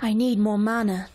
I need more mana.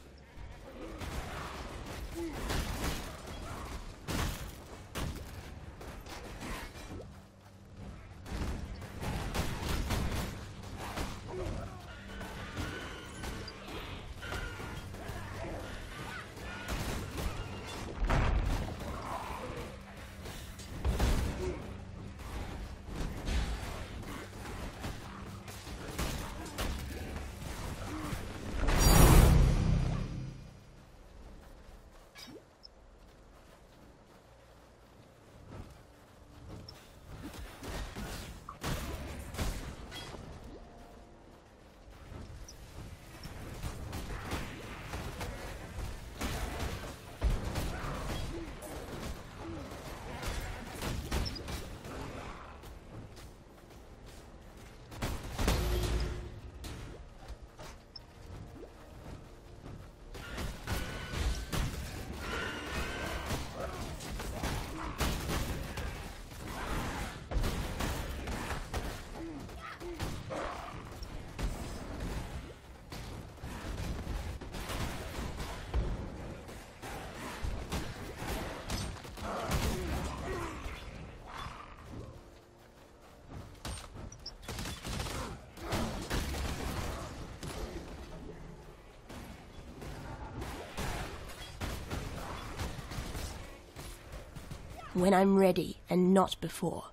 When I'm ready, and not before.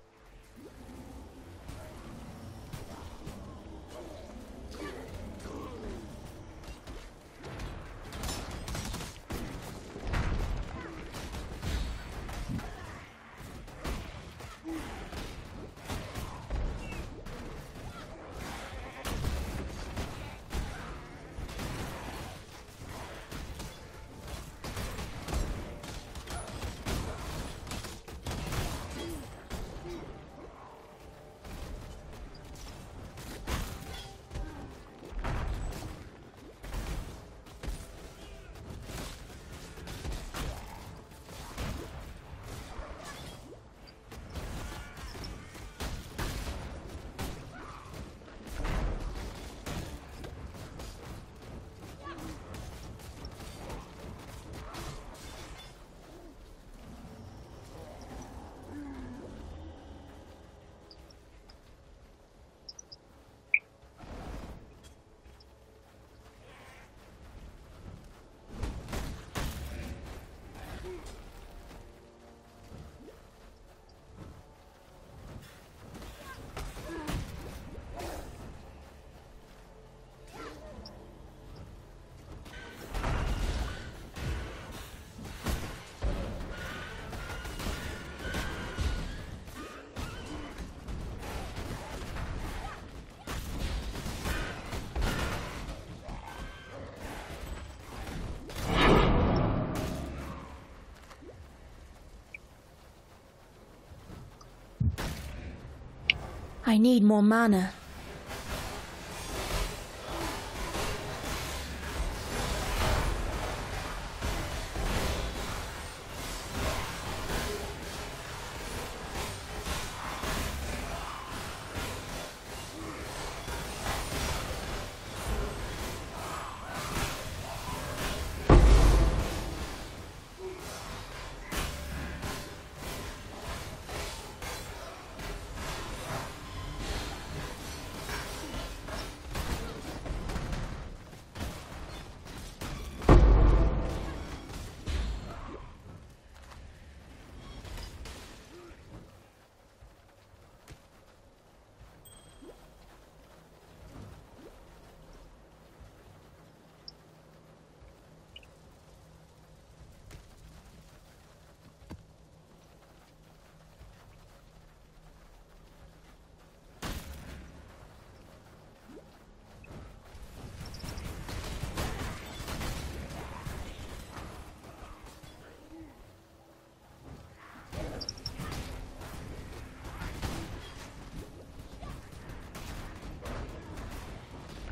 I need more mana.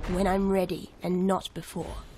When I'm ready, and not before.